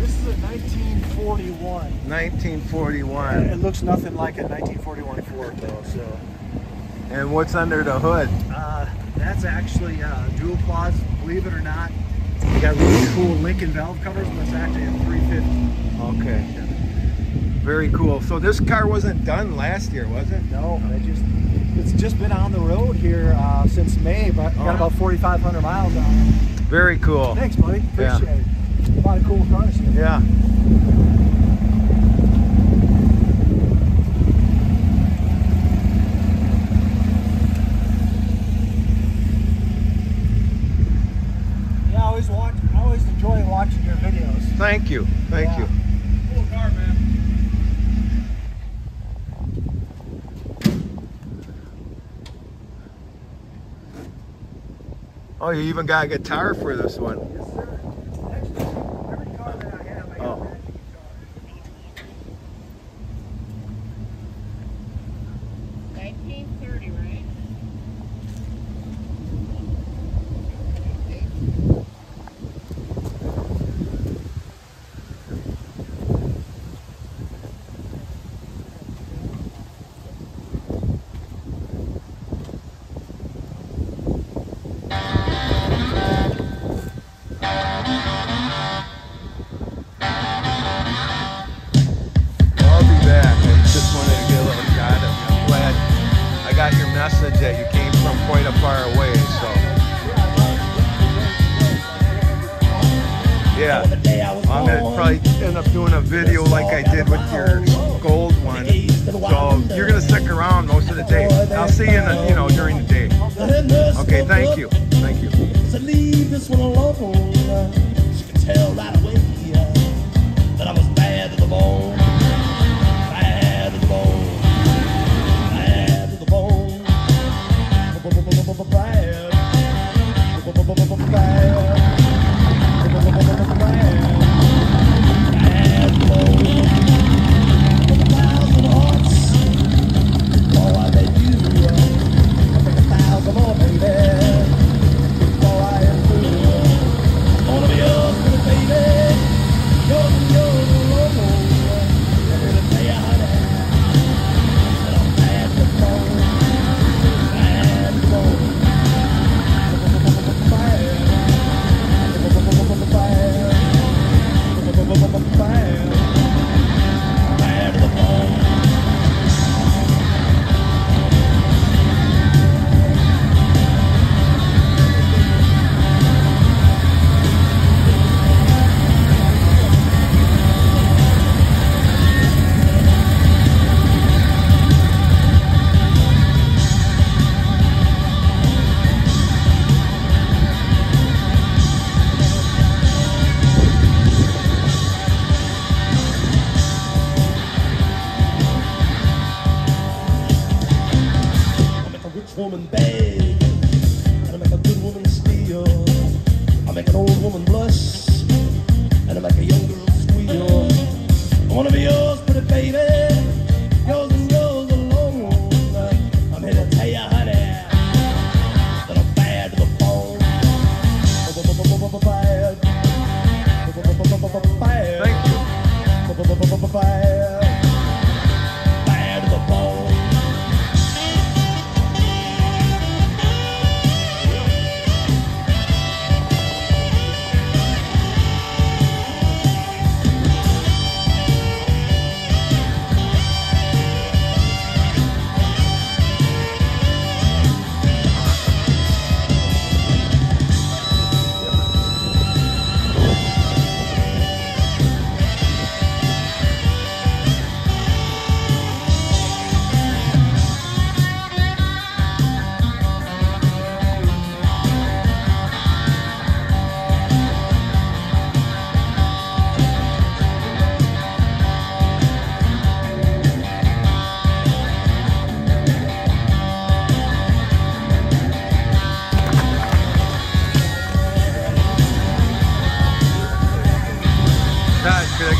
year's this is a 1941. 1941. It looks nothing like a 1941 Ford though. So And what's under the hood? uh, that's actually uh, dual quads. Believe it or not, you got really cool Lincoln valve covers, but it's actually a 350. Okay. Very cool. So this car wasn't done last year, was it? No, it just it's just been on the road here uh, since May, but got Oh. about 4,500 miles on it. Very cool. Thanks, buddy. Yeah. Appreciate it. A lot of cool cars. Yeah. Yeah, I always watch. I always enjoy watching your videos. Thank you. Thank Yeah. you. Cool car, man. Oh, you even got a guitar for this one. Message that you came from quite a far away. So, yeah. I'm gonna probably end up doing a video like I did with your gold one. So you're gonna stick around most of the day. I'll see you in the, you know, during the day. Okay, thank you. Thank you. Bad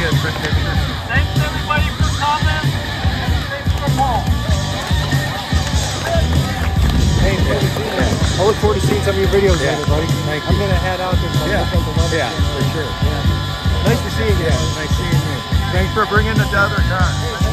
Todd, could I get a quick picture? Thanks everybody for coming. Thanks for Paul. Hey, I look forward to seeing some of your videos Yeah. later, buddy. Thank I'm you. gonna head out there. and Yeah. the. Yeah, for sure. Yeah. Nice to see you again. Nice seeing you. Thanks for bringing the other car.